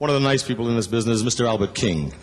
One of the nice people in this business is Mr. Albert King.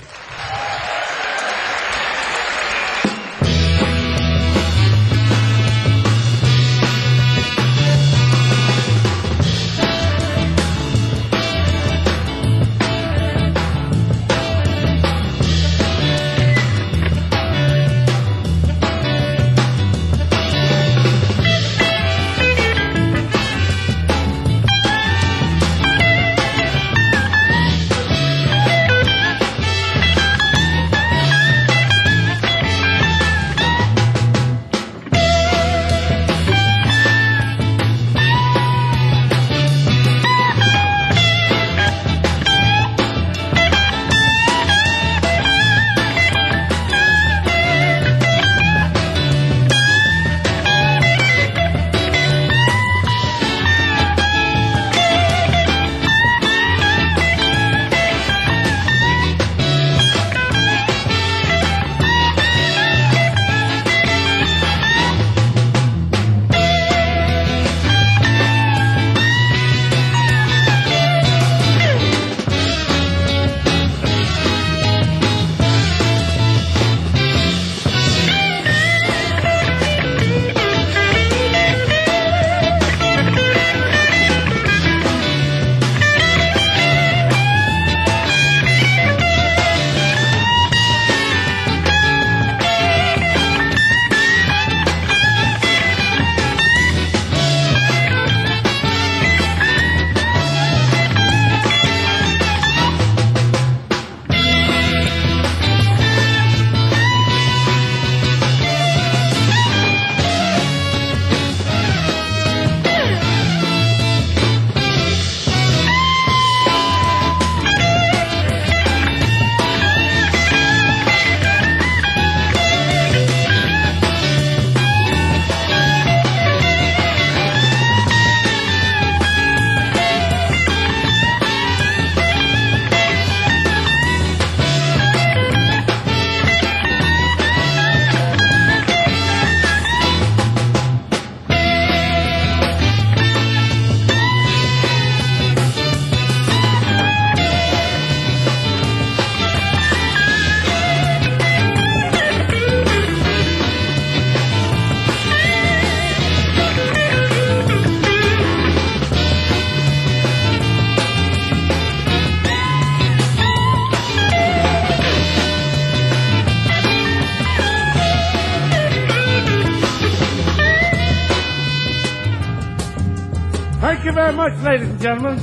Much, ladies and gentlemen.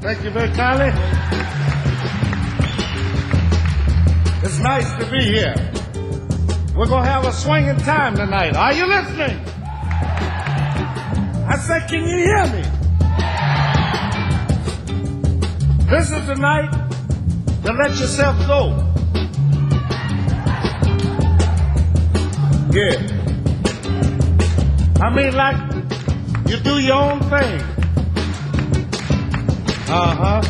Thank you very kindly. It's nice to be here. We're going to have a swinging time tonight. Are you listening? I said, can you hear me? This is the night to let yourself go. Yeah. I mean, like, you do your own thing. Uh huh.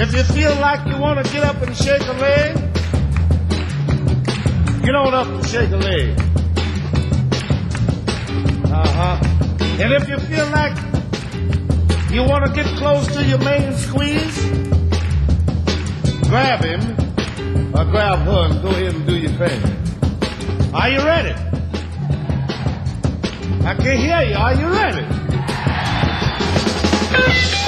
If you feel like you want to get up and shake a leg, get on up and shake a leg. Uh huh. And if you feel like you want to get close to your main squeeze, grab him or grab her and go ahead and do your thing. Are you ready? I can hear you. Are you ready? Thank you.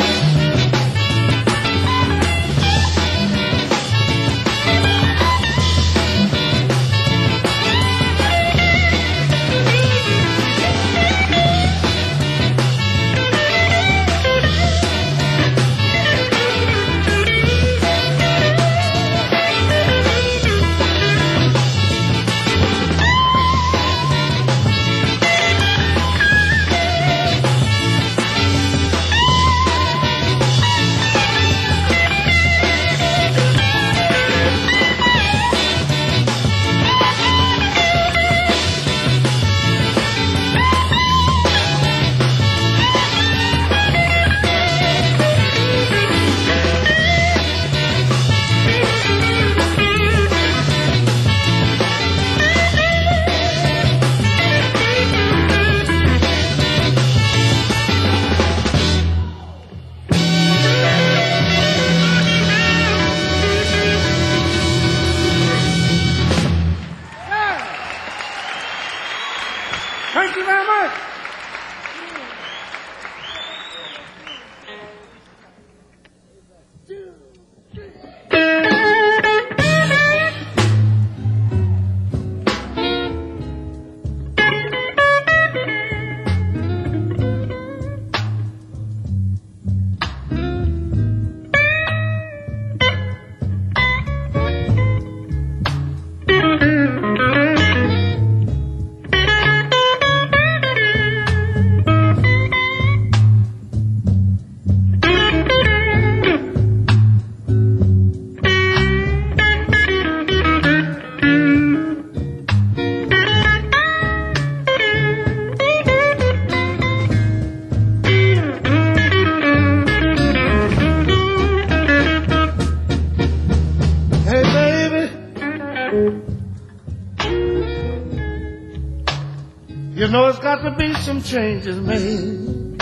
Changes made.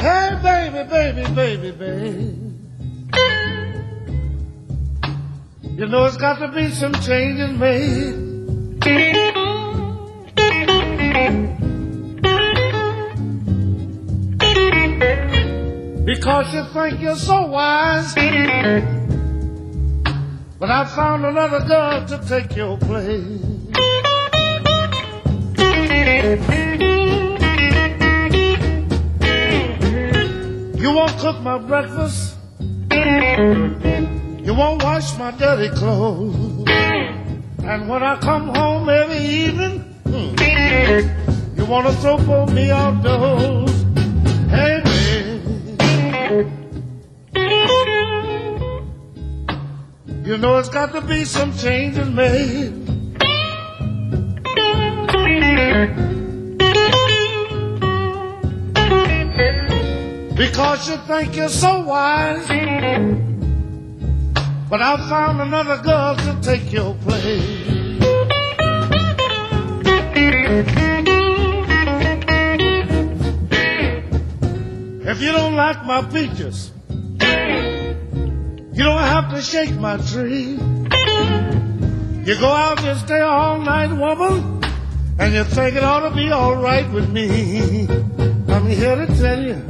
Hey, baby, baby, baby, baby. You know it's got to be some changes made. Because you think you're so wise. Found another girl to take your place. You won't cook my breakfast. You won't wash my dirty clothes. And when I come home every evening, hmm, you wanna throw for me outdoors. Hey, it's got to be some changes made. Because you think you're so wise. But I found another girl to take your place. If you don't like my peaches, you don't have to shake my tree. You go out and stay all night, woman, and you think it ought to be all right with me. I'm here to tell you.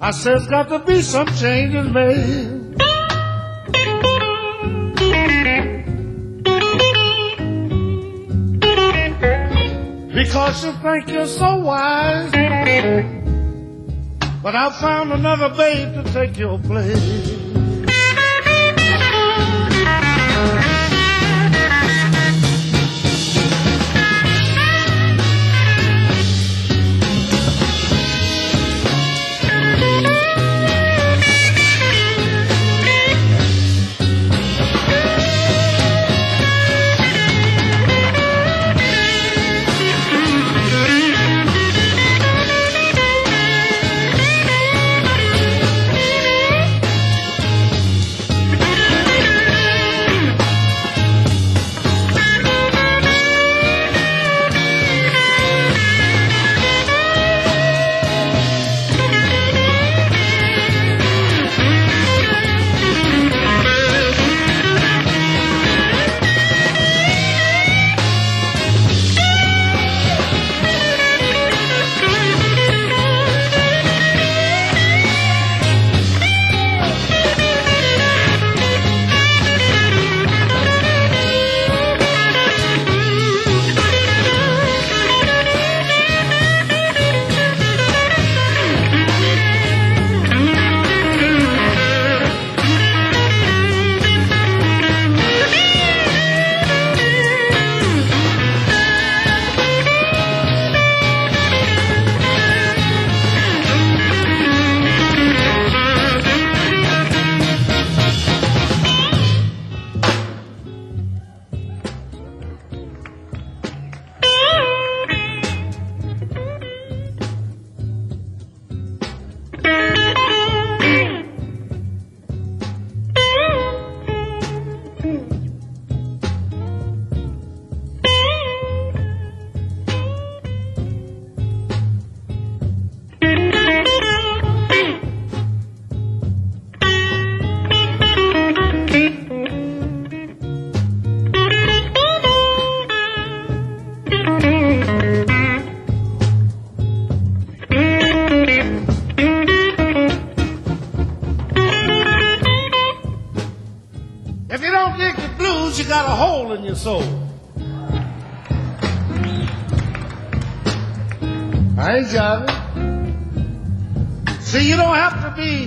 I said it's got to be some changes made. Because you think you're so wise. But I found another babe to take your place. Soul. I ain't jiving. See, you don't have to be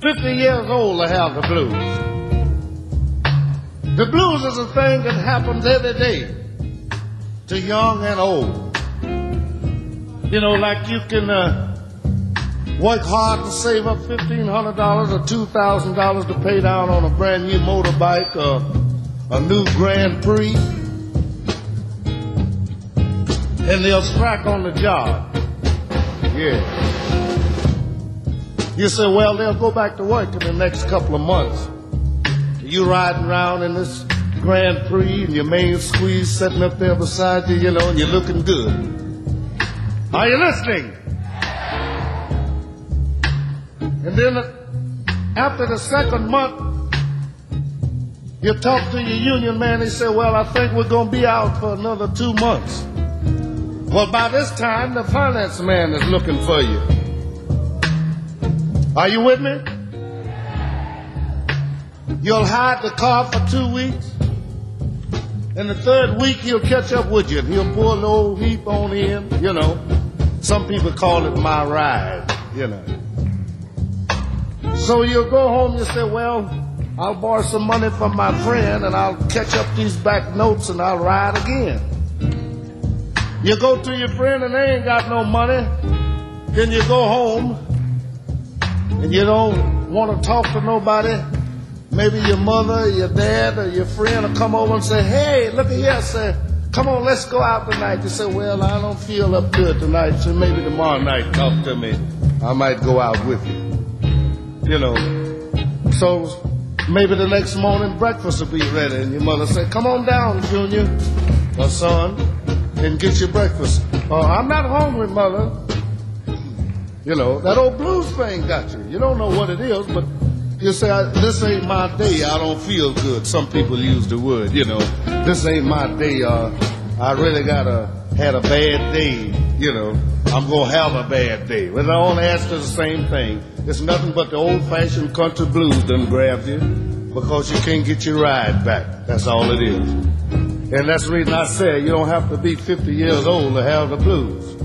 50 years old to have the blues. The blues is a thing that happens every day to young and old. You know, like you can uh, work hard to save up $1,500 or $2,000 to pay down on a brand new motorbike or a new Grand Prix. And they'll strike on the job. Yeah. You say, well, they'll go back to work in the next couple of months. You riding around in this Grand Prix and your main squeeze sitting up there beside you, you know, and you're looking good. Are you listening? And then after the second month, you talk to your union man, he said, well, I think we're going to be out for another two months. Well, by this time, the finance man is looking for you. Are you with me? You'll hide the car for two weeks. In the third week, he'll catch up with you and he'll pull an old heap on in, you know. Some people call it my ride, you know. So you'll go home you say, well, I'll borrow some money from my friend and I'll catch up these back notes and I'll ride again. You go to your friend and they ain't got no money. Then you go home and you don't want to talk to nobody, maybe your mother, your dad, or your friend will come over and say, hey, look at here, say, come on, let's go out tonight. You say, well, I don't feel up good tonight, so maybe tomorrow night talk to me. I might go out with you. You know, so maybe the next morning breakfast will be ready, and your mother say, come on down, Junior, or son, and get your breakfast. Oh, I'm not hungry, mother. You know, that old blues thing got you. You don't know what it is, but you say, this ain't my day. I don't feel good. Some people use the word, you know, this ain't my day. Uh, I really got a, had a bad day, you know. I'm to have a bad day. But I all ask is the same thing. It's nothing but the old fashioned country blues done grabbed you because you can't get your ride back. That's all it is. And that's the reason I say you don't have to be 50 years old to have the blues.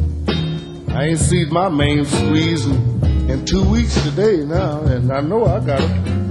I ain't seen my main squeeze in, in two weeks today now, and I know I got it.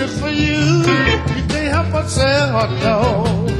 So for you. You can't help but say hot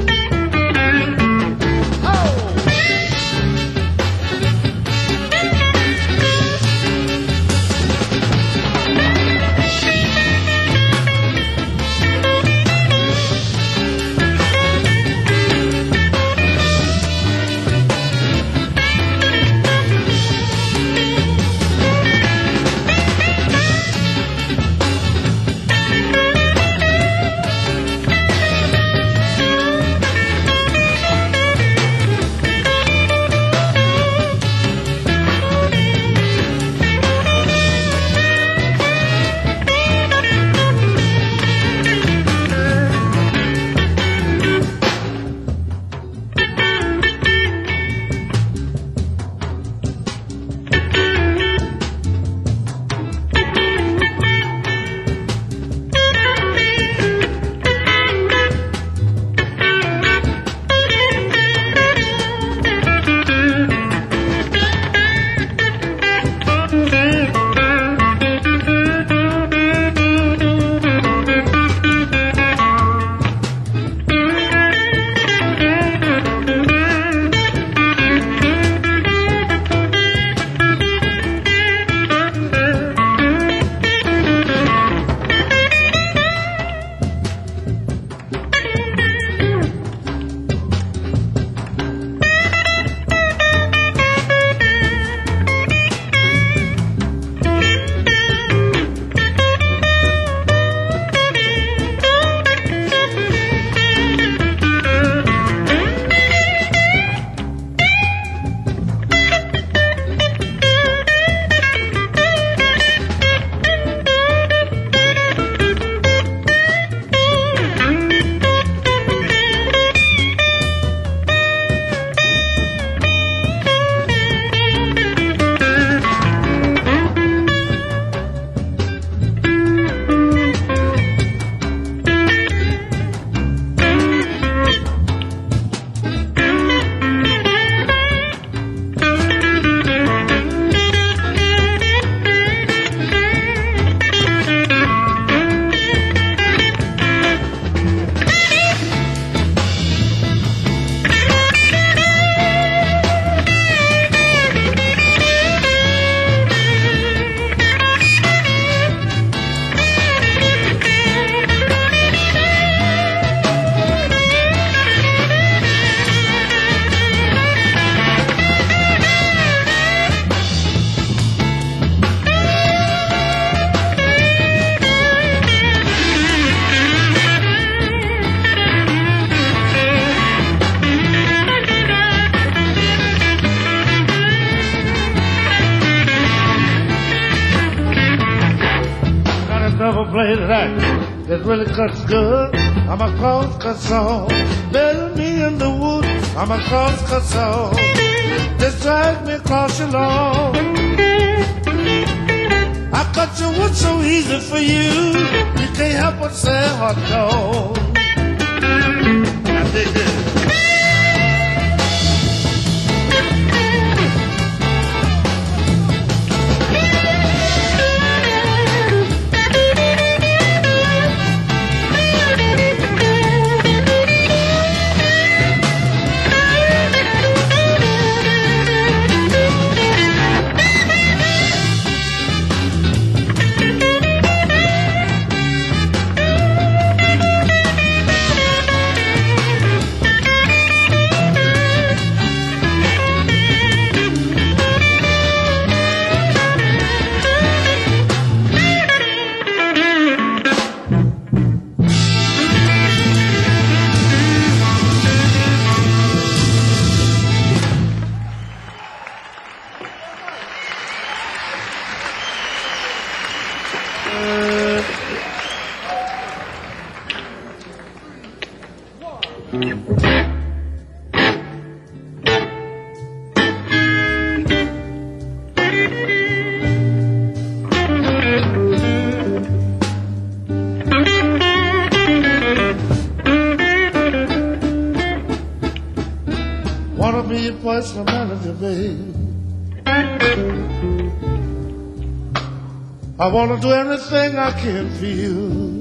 I want to do anything I can for you.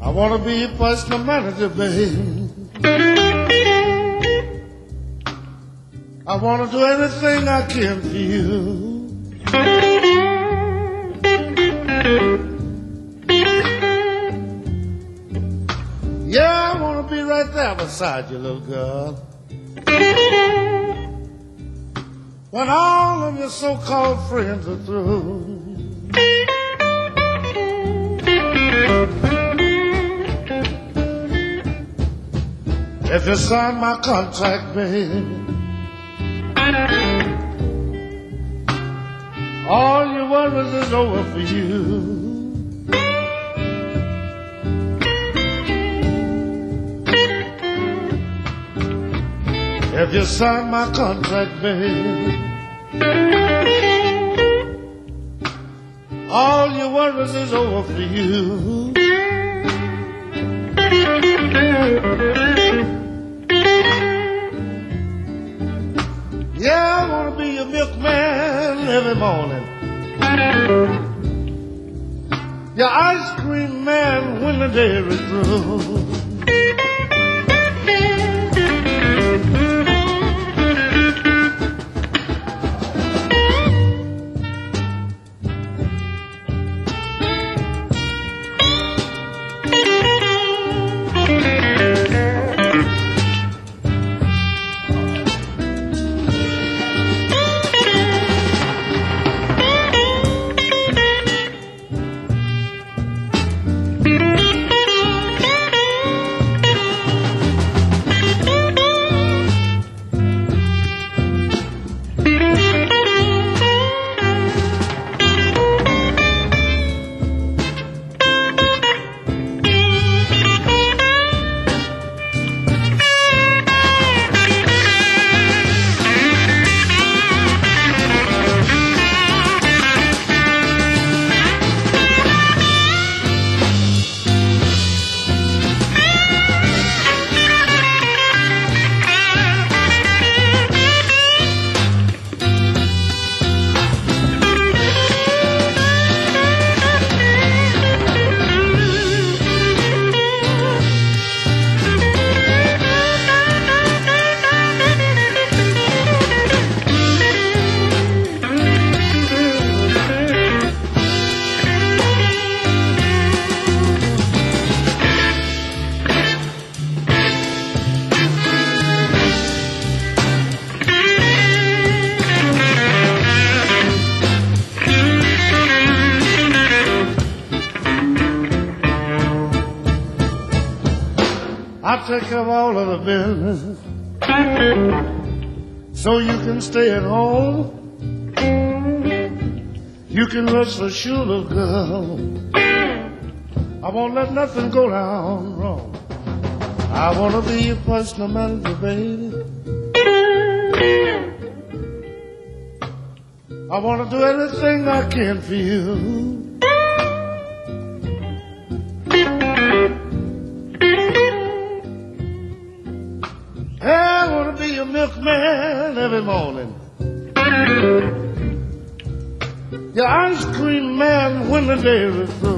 I want to be your personal manager, baby. I want to do anything I can for you. Beside you, little girl. When all of your so-called friends are through. If you sign my contract, baby. All your worries is over for you. You signed my contract, baby, all your worries is over for you. Yeah, I wanna be your milkman every morning. Your ice cream man when the day is through. Take of all of the business so you can stay at home. You can rest assured, girl. I won't let nothing go down wrong. I wanna be your personal manager, baby. I wanna do anything I can for you. Cream man when the day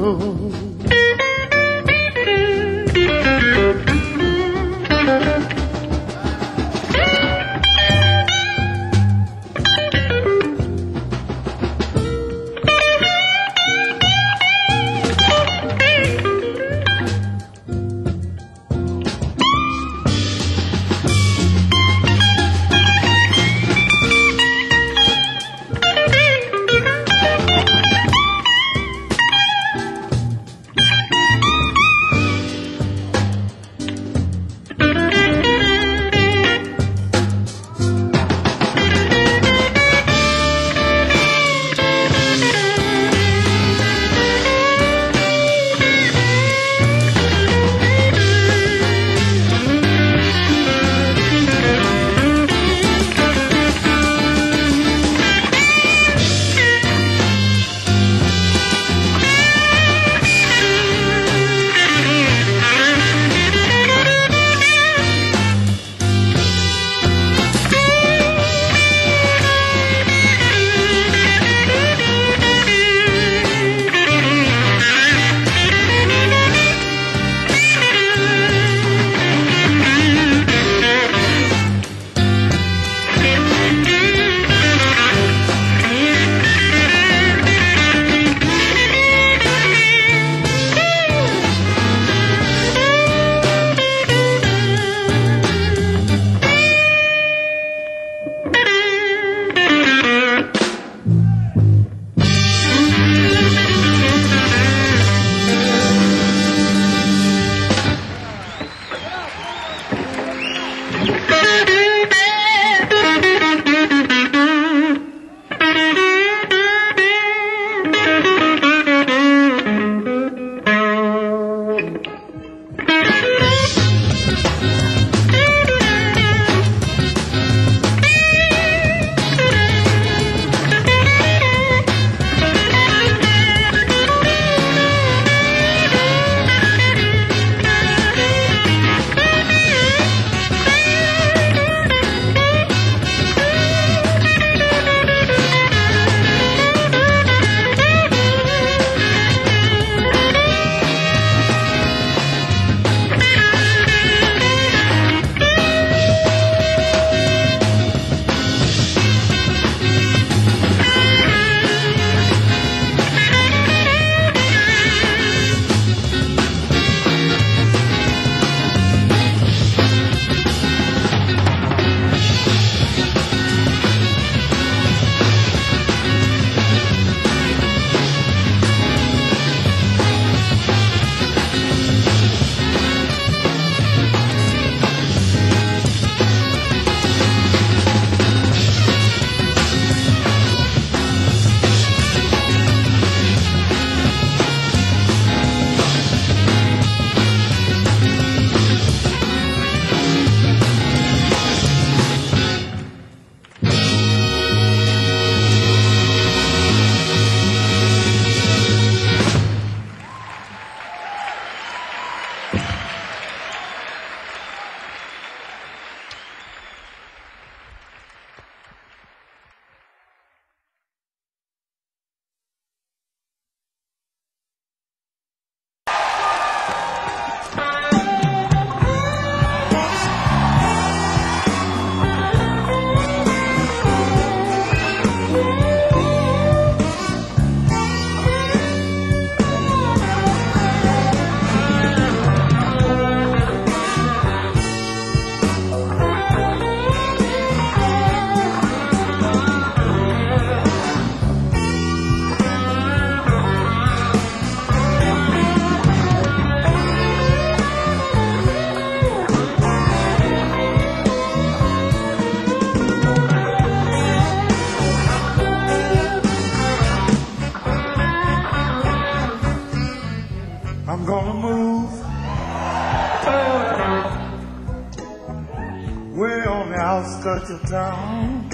touch of dawn.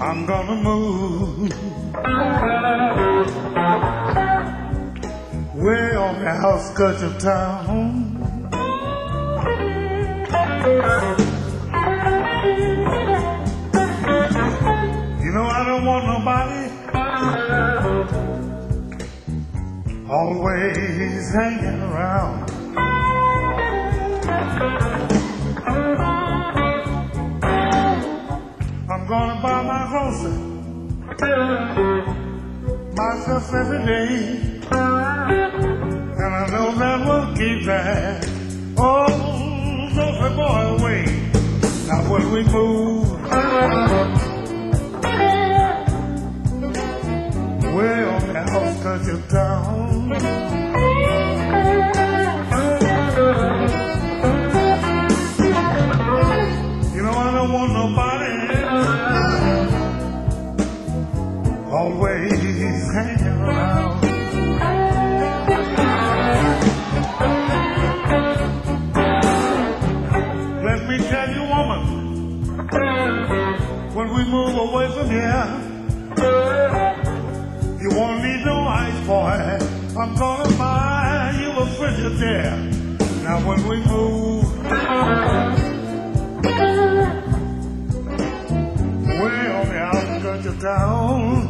I'm gonna move way on the outskirts of town. You know I don't want nobody always hanging Now when we move, way on the outskirts of town.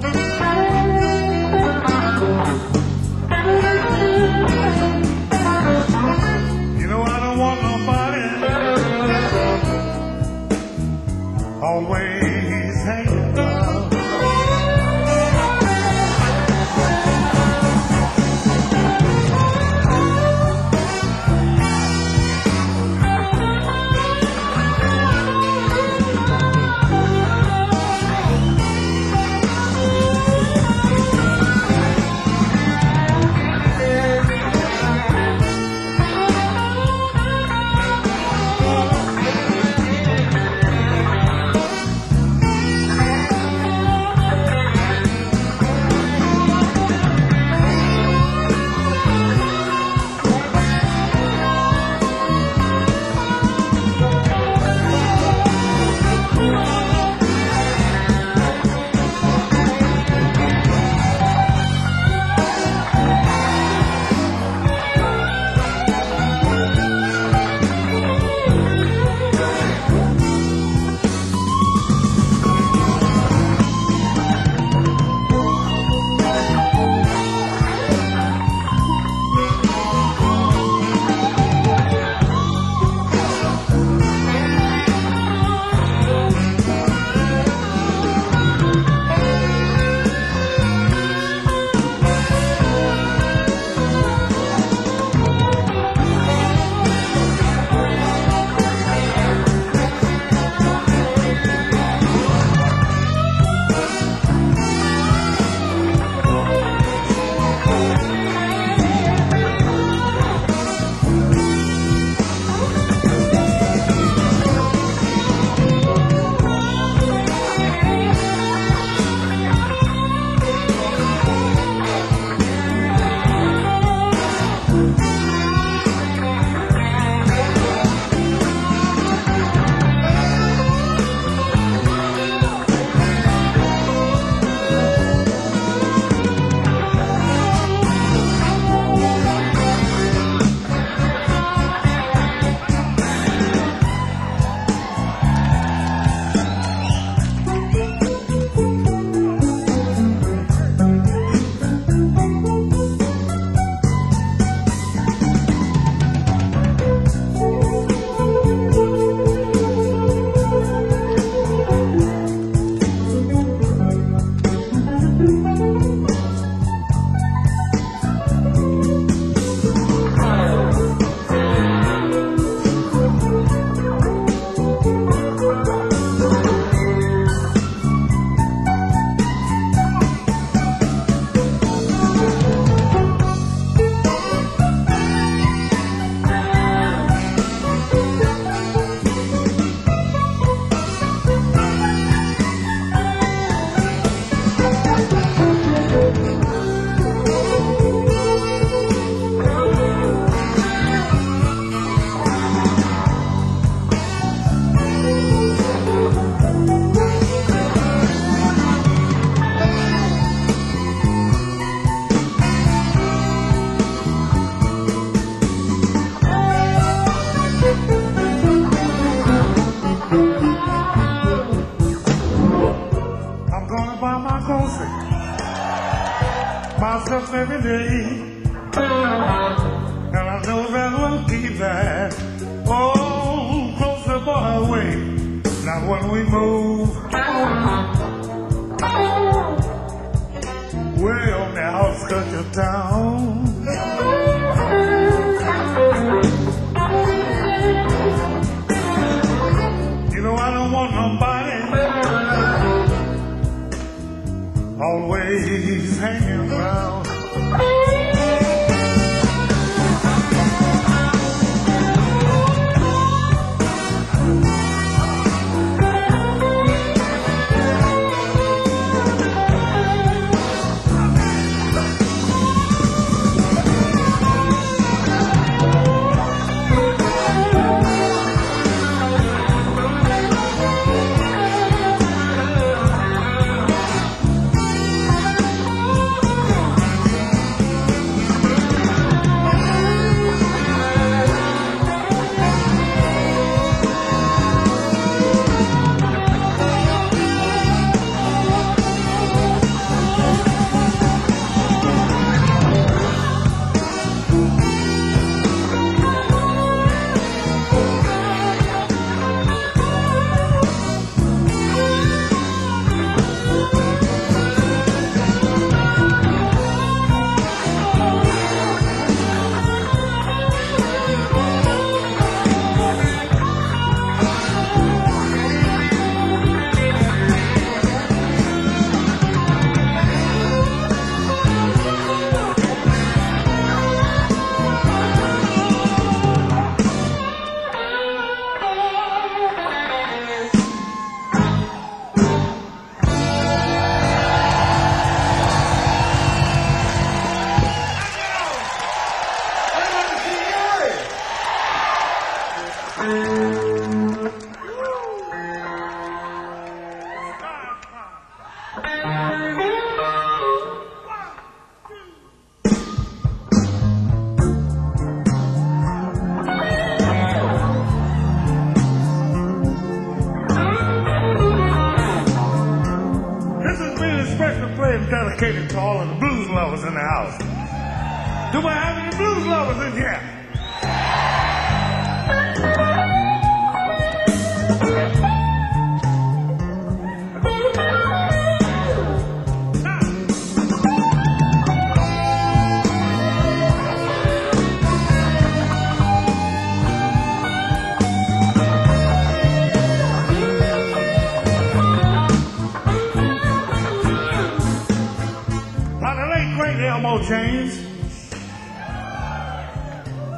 Elmore James.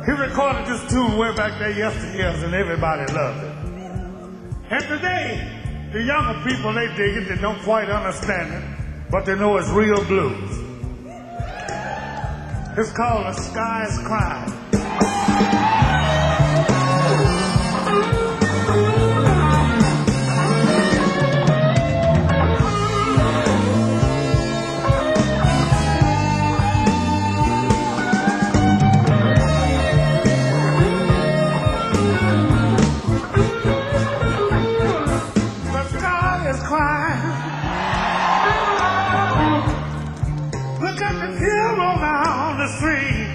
He recorded this tune way back there yesteryears and everybody loved it. And today, the younger people, they dig it, they don't quite understand it, but they know it's real blues. It's called A Sky's Cry. the street.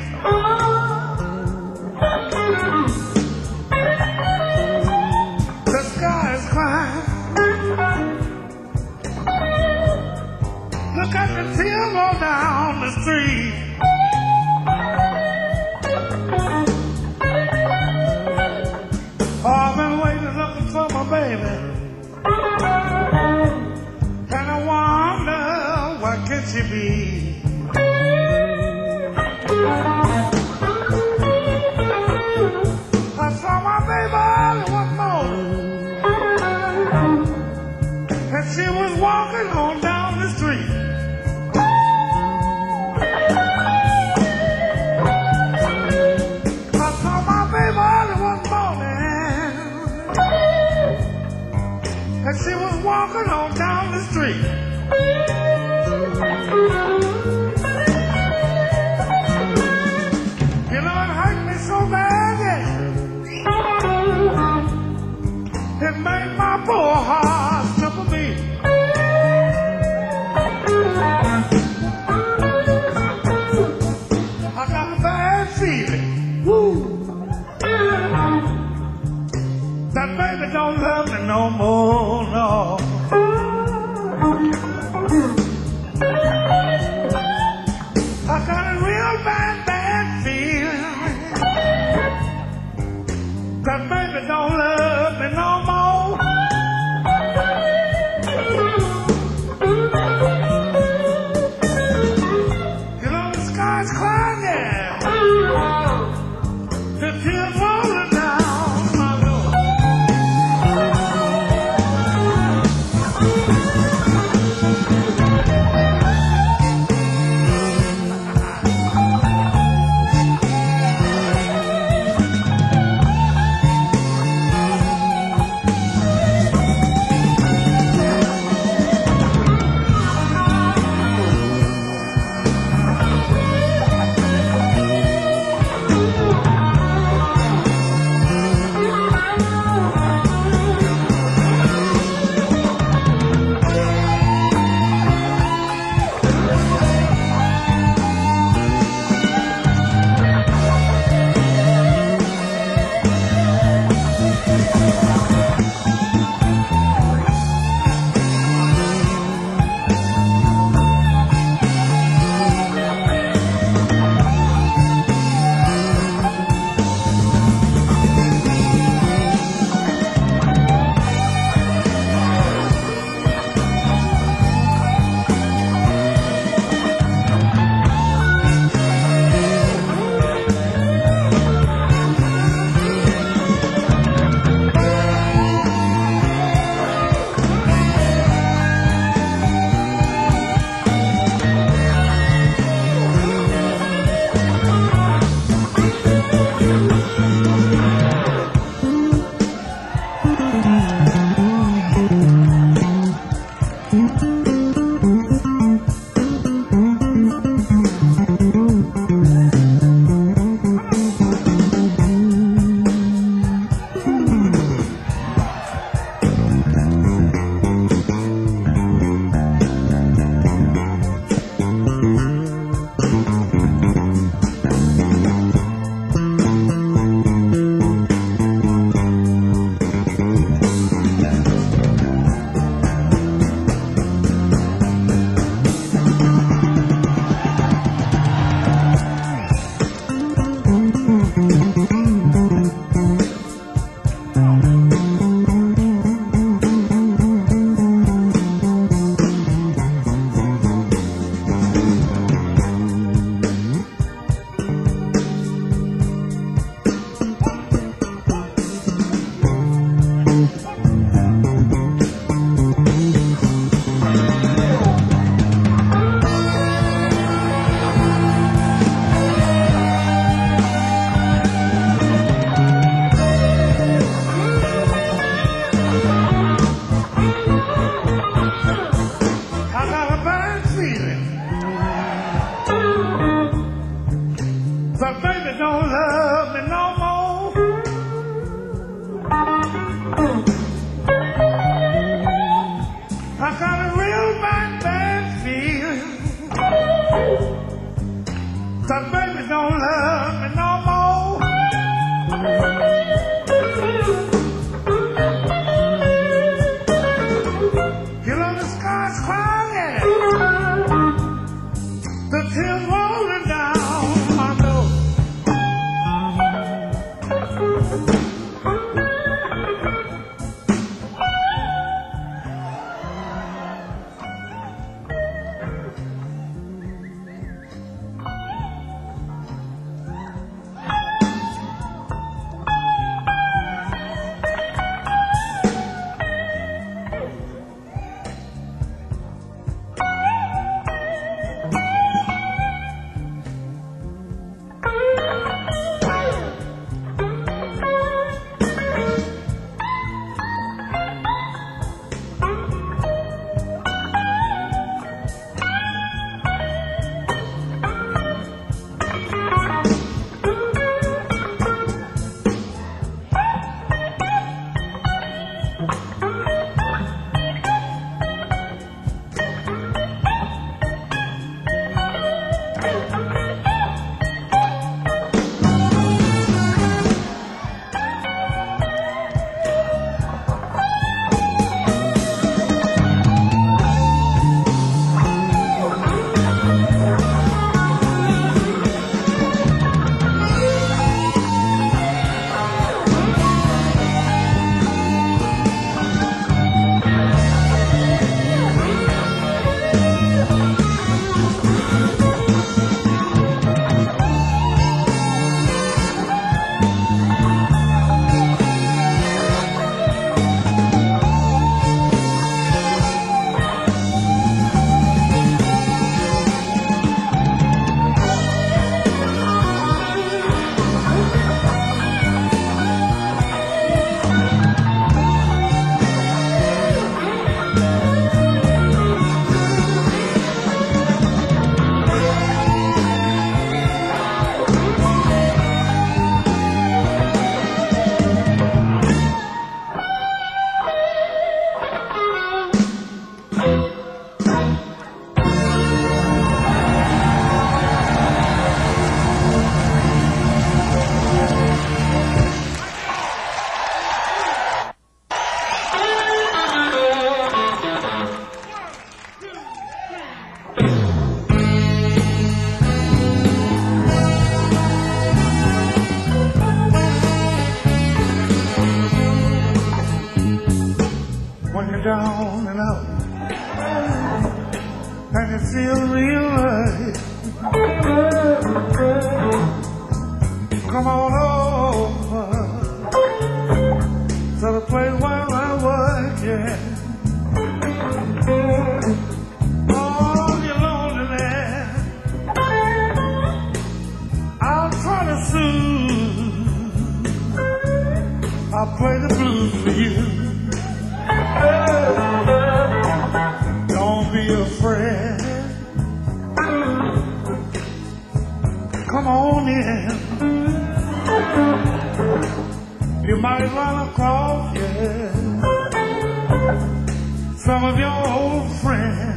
The sky is crying. Look at the pillow down the street. I'll play the blues for you. Don't be afraid. Come on in. You might run across, yeah, some of your old friends.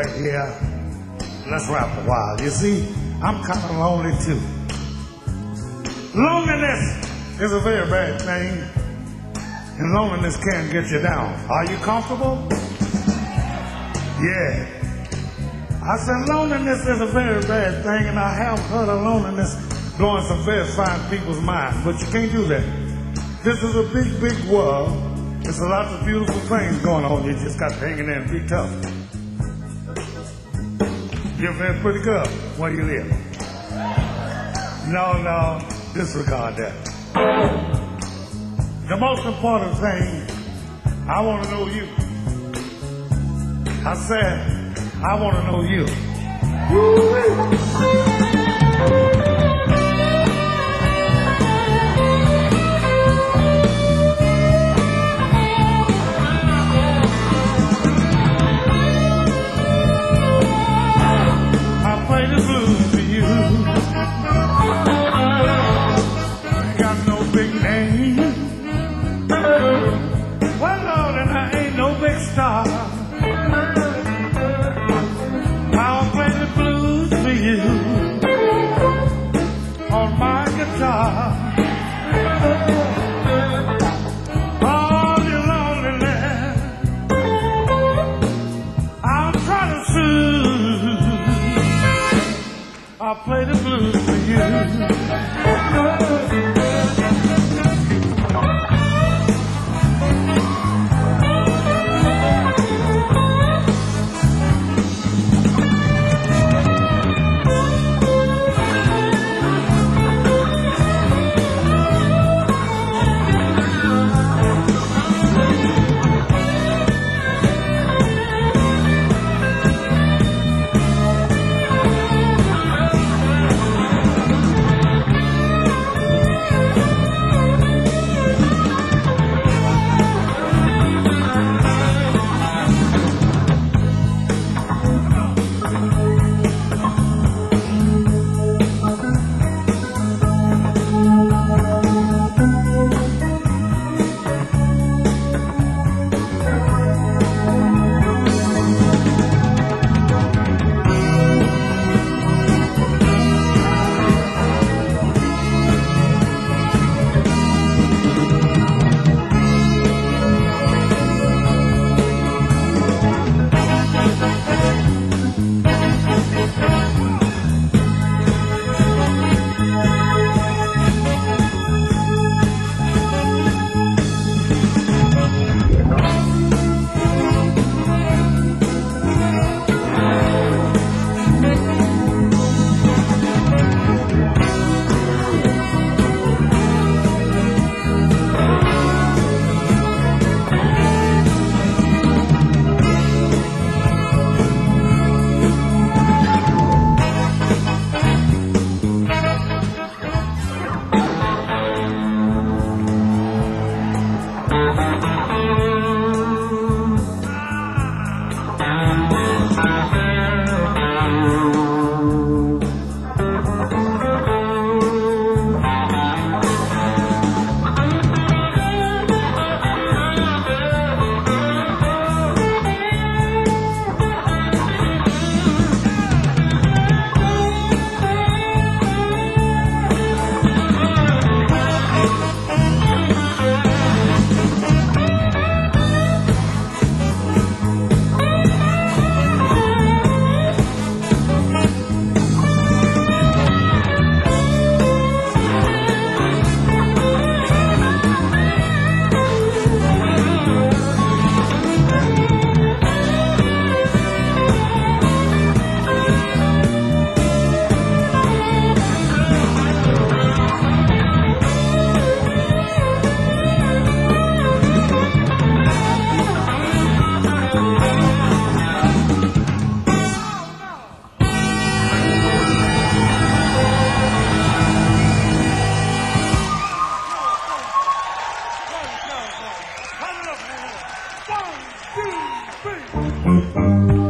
Right here. Let's rap a while. You see, I'm kind of lonely too. Loneliness is a very bad thing, and loneliness can get you down. Are you comfortable? Yeah. I said loneliness is a very bad thing, and I have heard of loneliness blowing some very fine people's minds, but you can't do that. This is a big, big world. There's a lot of beautiful things going on. You just got to hang in there and be tough. You're a pretty girl. Where you live? No, no, disregard that. The most important thing, I want to know you. I said, I want to know you. I one